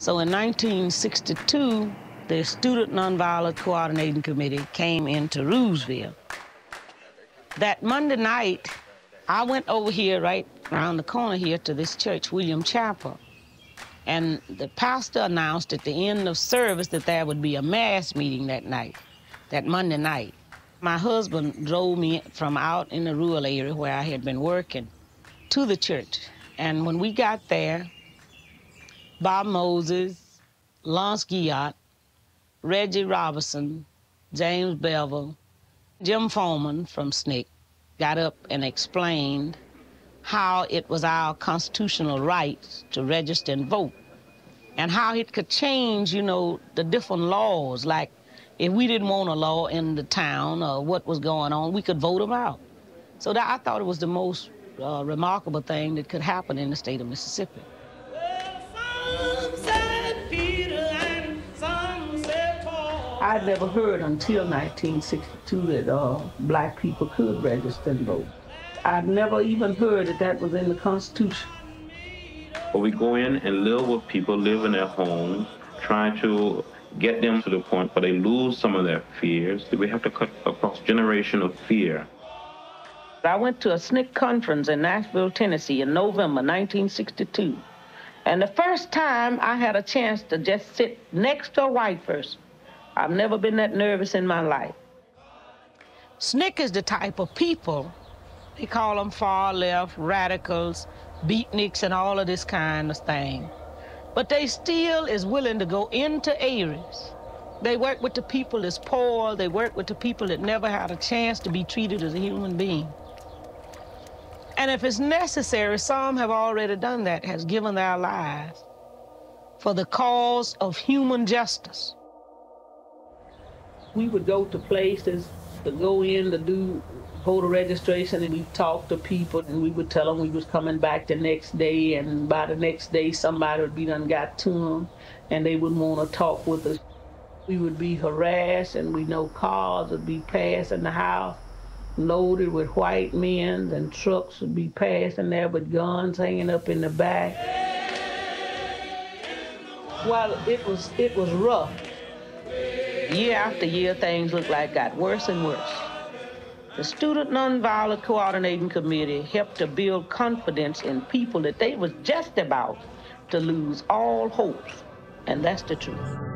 So in 1962, the Student Nonviolent Coordinating Committee came into Ruleville. That Monday night, I went over here, right around the corner here, to this church, William Chapel. And the pastor announced at the end of service that there would be a mass meeting that night, that Monday night. My husband drove me from out in the rural area where I had been working to the church. And when we got there, Bob Moses, Lawrence Guyot, Reggie Robinson, James Bevel, Jim Forman from SNCC got up and explained how it was our constitutional right to register and vote and how it could change, you know, the different laws. Like if we didn't want a law in the town or what was going on, we could vote them out. So that, I thought it was the most uh, remarkable thing that could happen in the state of Mississippi. I'd never heard until 1962 that uh, black people could register and vote. I'd never even heard that that was in the Constitution. But we go in and live with people, live in their homes, trying to get them to the point where they lose some of their fears. We have to cut across generation of fear. I went to a SNCC conference in Nashville, Tennessee in November 1962. And the first time I had a chance to just sit next to a white person, I've never been that nervous in my life. SNCC is the type of people, they call them far left, radicals, beatniks, and all of this kind of thing. But they still is willing to go into areas. They work with the people that's poor, they work with the people that never had a chance to be treated as a human being. And if it's necessary, some have already done that, has given their lives for the cause of human justice. We would go to places to go in to do voter registration and we talk to people and we would tell them we was coming back the next day and by the next day somebody would be done got to them and they would want to talk with us. We would be harassed and we know cars would be passing the house loaded with white men and trucks would be passing there with guns hanging up in the back. Well, it was it was rough. Year after year, things looked like got worse and worse. The Student Nonviolent Coordinating Committee helped to build confidence in people that they was just about to lose all hope, and that's the truth.